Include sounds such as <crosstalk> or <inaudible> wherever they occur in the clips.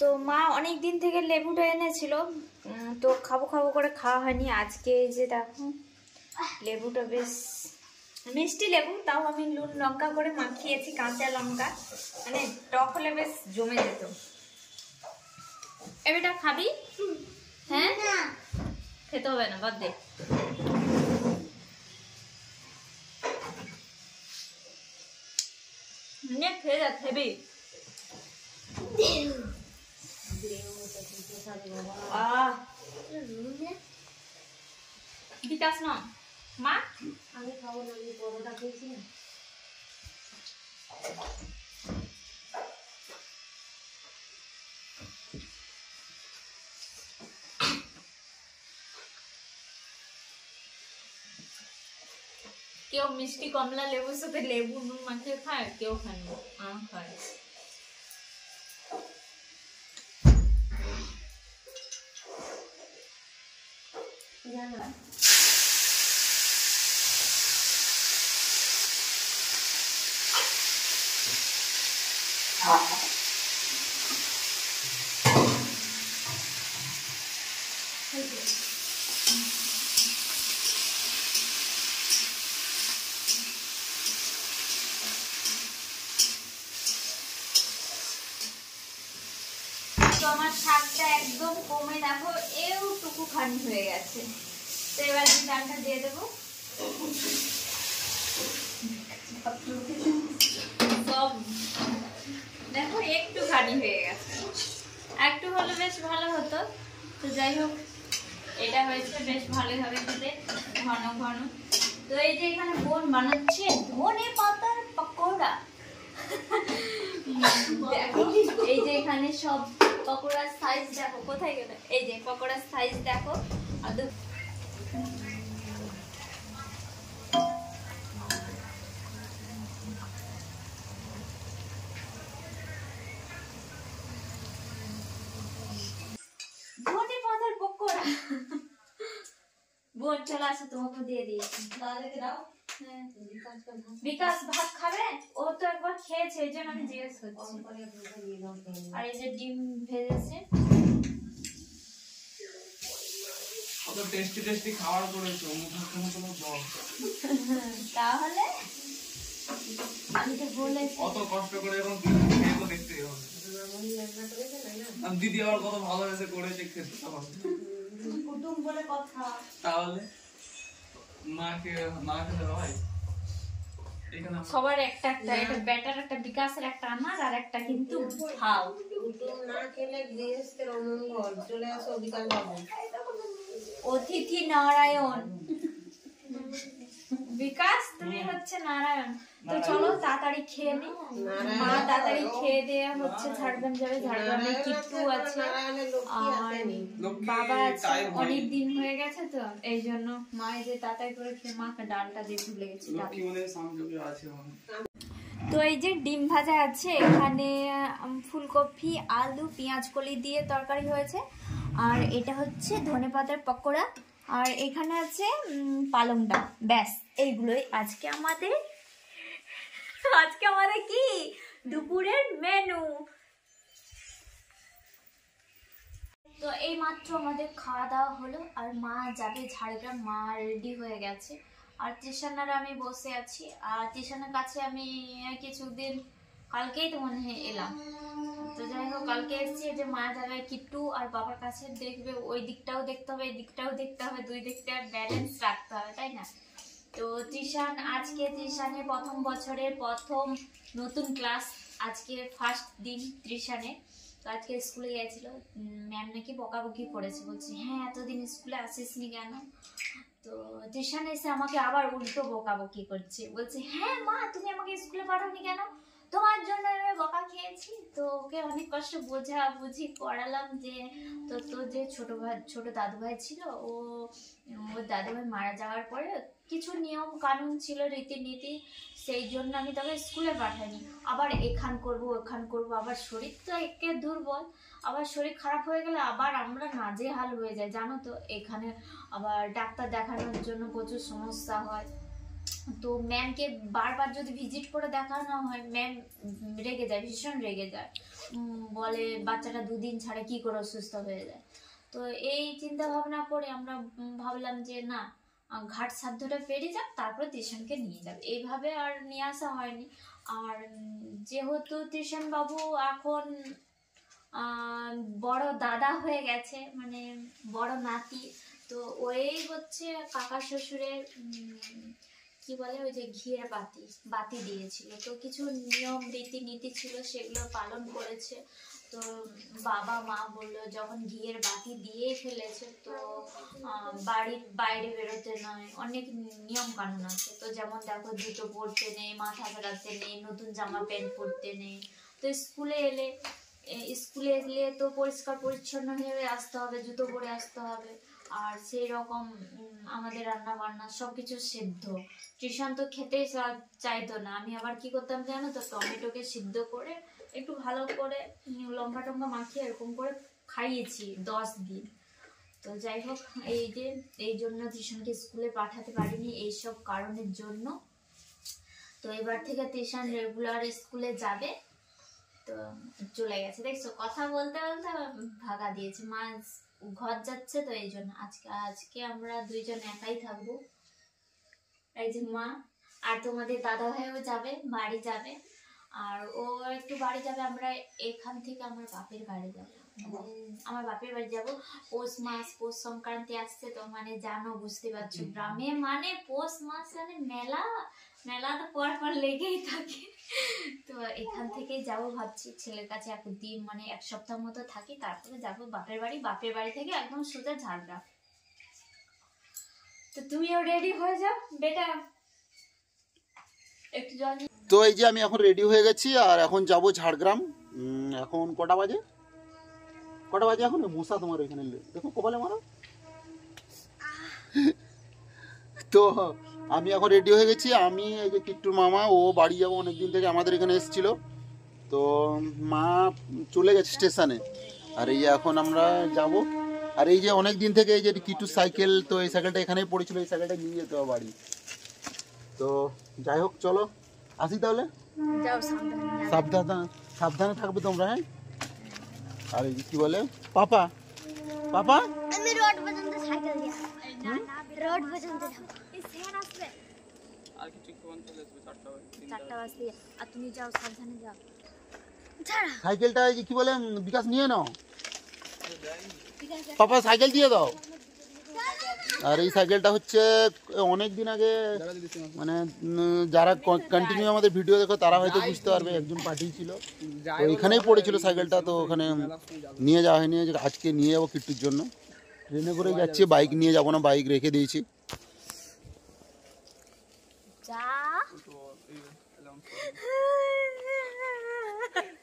তো মা অনেক দিন থেকে লেবুটা এনেছিল। তো খাব খাব করে খাওয়া হয়নি। আজকে এই যে দেখো লেবুটা বেশ মিষ্টি লেবু তাও আমি নুন লঙ্কা করে মাখিয়েছি কাঁচা লঙ্কা। মানে টক হলে বেশ জমে যেত। এবারটা খাবি? হ্যাঁ? খেতে হবে না বাদ দে। খেয়ে যা খেবি। আহ বিকাশ না মা আমি খাব না আমি পরোটা খেয়েছি না। কেউ মিষ্টি কমলা লেবুর সাথে লেবু নুন মাখিয়ে খায় কেউ খায় না আম খায়। জানো তো আমার শাকটা একদম কমে দেখো এওটুকু খানি হয়ে গেছে। তো এবার আমি ডালটা দিয়ে দেবো। সব দেখো একটু খানি হয়ে গেছে। একটু হলে বেশ ভালো হতো। তো যাই হোক এটা হয়েছে বেশ ভালোই হবে খেতে ঘন ঘন। তো এই যে এখানে বোন বানাচ্ছে ধনে পাতার পকোড়া। <laughs> দেখো এই যে এখানে সব পকোড়ার সাইজ দেখো, কোথায় গেল? এই যে পকোড়ার সাইজ দেখো, আর বোন, চলে আসো তোমাকে দিয়ে দিয়েছি। দাদাকে দাও। বিকাশ ভাত খাবে? ও তো একবার খেয়েছে এই জন্য আমি জিজ্ঞেস করছি। আর এই যে ডিম ভেজেছে? কত টেস্টি টেস্টি খাবার করেছ মুখে মুখে মুখে জল। তাহলে? আমি তো বলেছি। অত কষ্ট করে খেয়ে তো হবে। দিদি আবার কত ভালোবেসে করেছে খেতে কুটুম বলে কথা। তাহলে? মাকে হয় সবার একটা একটা এটা ব্যাটার একটা বিকাশের একটা আমার আর একটা কিন্তু ভাও না খেলে গৃহস্থের অমঙ্গল। চলে আসো বিকাল অতিথি নারায়ণ। বিকাশ তুমি হচ্ছে নারায়ণ। তো চলো তাড়াতাড়ি খেয়ে নি। মা তাড়াতাড়ি খেয়ে দিয়ে হচ্ছে ঝাড়গ্রাম যাবে। ঝাড়গ্রামে কিট্টু আছে। আর বাবা আছে অনেক দিন হয়ে গেছে তো এই জন্য মা যে তাড়াতাড়ি করে খেয়ে মাকে ডালটা দিয়ে ভুলে গেছি ডাল। লক্ষ্মী মনে সংযোগে আছে তো এই যে ডিম ভাজা আছে এখানে ফুলকপি আলু পেঁয়াজ কলি দিয়ে তরকারি হয়েছে। আর এটা হচ্ছে ধনে পাতার পকোড়া। আর এখানে আছে উম, পালং ডাল ব্যাস এইগুলোই। আজকে আমাদের আজকে আমাদের কি? দুপুরের মেনু তো এই মাত্র আমাদের খাওয়া দাওয়া হলো আর মা যাবে ঝাড়গ্রাম মা রেডি হয়ে গেছে। আর তৃষানার আমি বসে আছি। আর তৃষানার কাছে আমি কিছুদিন কালকেই তো মনে হয় এলাম। তো যাই হোক, কালকে এসেছি যে মা যাবে কিট্টু আর বাবার কাছে দেখবে, ওই দিকটাও দেখতে হবে, এই দিকটাও দেখতে হবে, দুই দিকটা ব্যালেন্স রাখতে হবে, তাই না? তো তৃষান আজকে তৃষানের প্রথম বছরের প্রথম নতুন ক্লাস আজকে ফার্স্ট দিন তৃষানের তো আজকে স্কুলে গেছিল ম্যাম নাকি বকাবকি করেছে, বলছে হ্যাঁ এতদিন স্কুলে আসিসনি কেন? তো তৃষান এসে আমাকে আবার উল্টো বকাবকি করছে। বলছে হ্যাঁ মা, তুমি আমাকে স্কুলে পাঠাওনি কেন? তোমার জন্য আমি বকা খেয়েছি, তো ওকে অনেক কষ্ট বোঝা বুঝি করালাম যে, তো তোর যে ছোট ভাই ছোট দাদু ভাই ছিল, ও, ওর দাদু ভাই মারা যাওয়ার পরে কিছু নিয়ম কানুন ছিল, রীতিনীতি, সেই জন্য আমি তাকে স্কুলে পাঠাইনি। আবার এখান করব, ওখান করব, আবার শরীর তো একে দুর্বল, আবার শরীর খারাপ হয়ে গেলে আবার আমরা নাজেহাল হয়ে যাই, জানো তো? এখানে আবার ডাক্তার দেখানোর জন্য প্রচুর সমস্যা হয়। তো ম্যামকে বারবার যদি ভিজিট করে দেখানো হয় ম্যাম রেগে যায়, ভীষণ রেগে যায়। বলে, বাচ্চাটা দুদিন ছাড়া কি করে অসুস্থ হয়ে যায়? তো এই চিন্তা ভাবনা করে আমরা ভাবলাম যে, না ঘাট সাধ্যটা পেরিয়ে যাক, তারপর ত্রিশানকে নিয়ে যাবে। এইভাবে আর নিয়ে আসা হয়নি। আর যেহেতু ত্রিশান বাবু এখন বড় দাদা হয়ে গেছে মানে বড় নাতি, তো ওই হচ্ছে কাকা শ্বশুরের কি বলে, ওই যে ঘিয়ের বাতি বাতি দিয়েছিল। তো কিছু নিয়ম রীতি নীতি ছিল সেগুলো পালন করেছে। তো বাবা মা বলল, যখন ঘিয়ের বাতি দিয়ে ফেলেছে, তো বাড়ির বাইরে বেরোতে নয়। অনেক নিয়ম কানুন আছে। তো যেমন দেখো, জুতো পরতে নেই, মাথা ফেরাতে নেই, নতুন জামা, প্যান্ট পরতে নেই। তো স্কুলে এলে স্কুলে এলে তো পরিষ্কার পরিচ্ছন্ন হয়ে আসতে হবে, জুতো পরে আসতে হবে। আর সেই রকম আমাদের রান্না বান্না সবকিছু সেদ্ধ। টিউশন তো খেতেই চাইতো না। আমি আবার কি করতাম জানো তো, টমেটোকে সিদ্ধ করে একটু ভালো করে লঙ্কা টঙ্কা মাখিয়ে এরকম করে খাইয়েছি দশ দিন। তো যাই হোক, এই যে, এই জন্য টিউশনকে স্কুলে পাঠাতে পারিনি এইসব কারণের জন্য। তো এবার থেকে টিউশন রেগুলার স্কুলে যাবে। তো চলে গেছে। দেখছ, কথা বলতে বলতে ভাগা দিয়েছে। মা ঘর যাচ্ছে তো এই জন্য। আজকে আজকে আমরা দুইজন একাই থাকব। এই যে মা, আর তোমাদের দাদা ভাইও যাবে, বাড়ি যাবে। আর ও একটু বাড়ি যাবে, আমরা এখান থেকে আমার বাপের বাড়ি যাব। আমার বাপের বাড়ি যাব। পৌষ মাস পৌষ সংক্রান্তি আসছে তো মানে জানো বুঝতে পারছ গ্রামে। মানে পৌষ মাস মানে মেলা মেলা তো পর পর লেগেই থাকে। তো এখান থেকেই যাব ভাবছি। ছেলের কাছে একদিন মানে এক সপ্তাহ মতো থাকি তারপরে যাব বাপের বাড়ি। বাপের বাড়ি থেকে একদম সোজা ঝাড়গ্রাম। তো তুমিও রেডি হয়ে যাও বেটা। একটু জল তো এই যে আমি এখন রেডি হয়ে গেছি আর এখন যাব ঝাড়গ্রাম। উম, এখন কটা বাজে? কটা বাজে এখন? মশা তোমার এখানে দেখো কপালে মারো। তো আমি এখন রেডি হয়ে গেছি। আমি এই যে কিট্টুর মামা ও বাড়ি যাব অনেকদিন থেকে আমাদের এখানে এসেছিল। তো মা চলে গেছে স্টেশনে। আর এই এখন আমরা যাব। আর এই যে অনেক দিন থেকে এই যে কিট্টুর সাইকেল তো এই সাইকেলটা এখানেই পড়েছিল এই সাইকেলটা নিয়ে যেতে হবে বাড়ি। তো যাই হোক চলো। আসি তাহলে? সাবধানে সাবধানে থাকবে তোমরা হ্যাঁ? আর এই যে কি বলে? পাপা। পাপা? আমি রোড পর্যন্ত সাইকেল দিয়ে। রোড পর্যন্ত যাব। আর কিছুক্ষণ চলে আসবে চারটা বাজে তিনটা চারটা বাজতে আর তুমি যাও সাবধানে যাও। ছাড়া সাইকেলটা এই যে কি বলে উম, বিকাশ নিয়ে নাও। পাপা সাইকেল দিয়ে দাও। আর এই সাইকেলটা হচ্ছে অনেক দিন আগে মানে যারা কন্টিনিউ আমাদের ভিডিও দেখো তারা হয়তো বুঝতে পারবে একজন পাঠিয়েছিল তো এখানেই পড়েছিল সাইকেলটা তো ওখানে নিয়ে যাওয়া হয়নি যে আজকে নিয়ে যাব কিট্টুর জন্য। ট্রেনে করে যাচ্ছি বাইক নিয়ে যাব না বাইক রেখে দিয়েছি।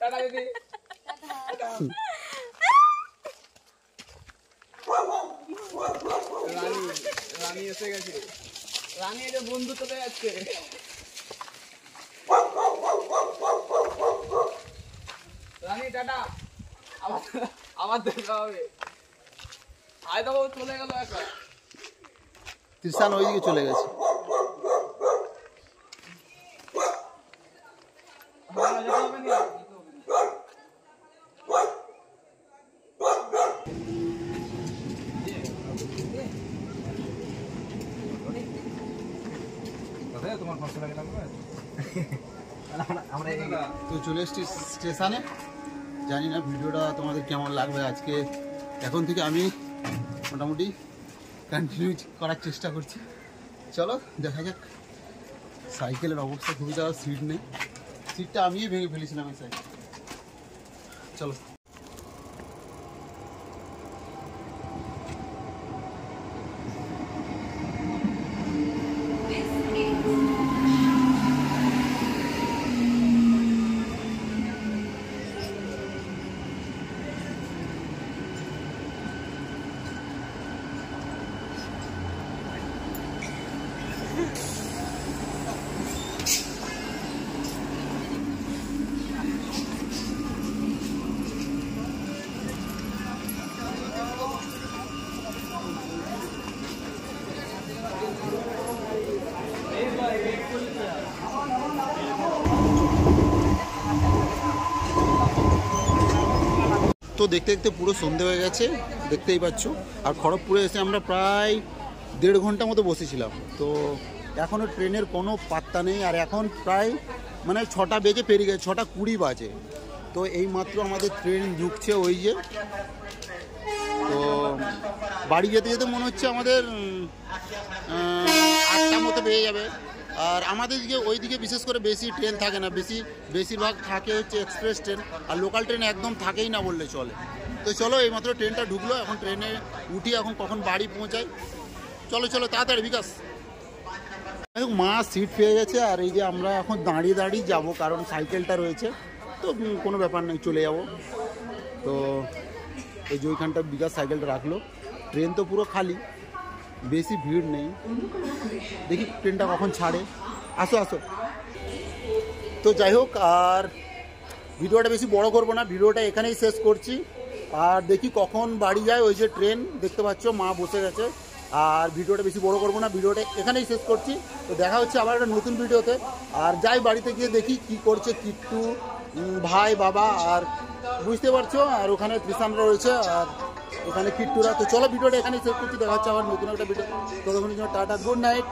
টাটা দিদি <laughs> রানী রানী এসে গেছে রানী বন্ধু চলে যাচ্ছে। রানী, টাটা। আবার দেখা হবে। আয় চলে গেল একবার তৃষান ওইদিকে চলে গেছে আমার যেতে হবে না তো চলে এসছি স্টেশনে। জানি না ভিডিওটা তোমাদের কেমন লাগবে আজকে। এখন থেকে আমি মোটামুটি কন্টিনিউ করার চেষ্টা করছি। চলো, দেখা যাক। সাইকেলের অবস্থা খুবই যাওয়ার সিট নেই। সিটটা আমিই ভেঙে ফেলেছিলাম এই সাইকেল। চলো। তো দেখতে দেখতে পুরো সন্ধে হয়ে গেছে, দেখতেই পাচ্ছ। আর খড়গপুরে এসে আমরা প্রায় দেড় ঘণ্টা মতো বসেছিলাম। তো এখনও ট্রেনের কোনো পাত্তা নেই, আর এখন প্রায় মানে ছটা বেজে পেরিয়ে গেছে, ছটা কুড়ি বাজে। তো এই মাত্র আমাদের ট্রেন ঢুকছে ওই যে। তো বাড়ি যেতে যেতে মনে হচ্ছে আমাদের আটটা মতো পেয়ে যাবে। আর আমাদের দিকে ওই দিকে বিশেষ করে বেশি ট্রেন থাকে না, বেশি, বেশিরভাগ থাকে হচ্ছে এক্সপ্রেস ট্রেন আর লোকাল ট্রেন একদম থাকেই না বললে চলে। তো চলো এইমাত্র ট্রেনটা ঢুকলো, এখন ট্রেনে উঠি, এখন কখন বাড়ি পৌঁছায় চলো চলো, তাড়াতাড়ি, বিকাশ। মা সিট পেয়ে গেছে, আর এই যে আমরা এখন দাঁড়িয়ে দাঁড়িয়ে যাব, কারণ সাইকেলটা রয়েছে। তো কোনো ব্যাপার নেই, চলে যাব। তো এই যে ওইখানটা বিকাশ সাইকেলটা রাখল। ট্রেন তো পুরো খালি। বেশি ভিড় নেই। দেখি ট্রেনটা কখন ছাড়ে। আসো আসো। তো যাই হোক, আর ভিডিওটা বেশি বড় করব না, ভিডিওটা এখানেই শেষ করছি। আর দেখি কখন বাড়ি যায় ওই যে ট্রেন, দেখতে পাচ্ছ মা বসে গেছে। আর ভিডিওটা বেশি বড় করব না, ভিডিওটা এখানেই শেষ করছি। তো দেখা হচ্ছে আবার একটা নতুন ভিডিওতে। আর যাই বাড়িতে গিয়ে দেখি কি করছে কিট্টু ভাই, বাবা, আর বুঝতে পারছ, আর ওখানে কৃষাণরা রয়েছে, আর ওখানে কিট্টুরা তো চলো ভিডিওটা এখানে শেষ করছি। দেখা হচ্ছে আবার নতুন একটা ভিডিও। ততক্ষণের জন্য টাটা গুড নাইট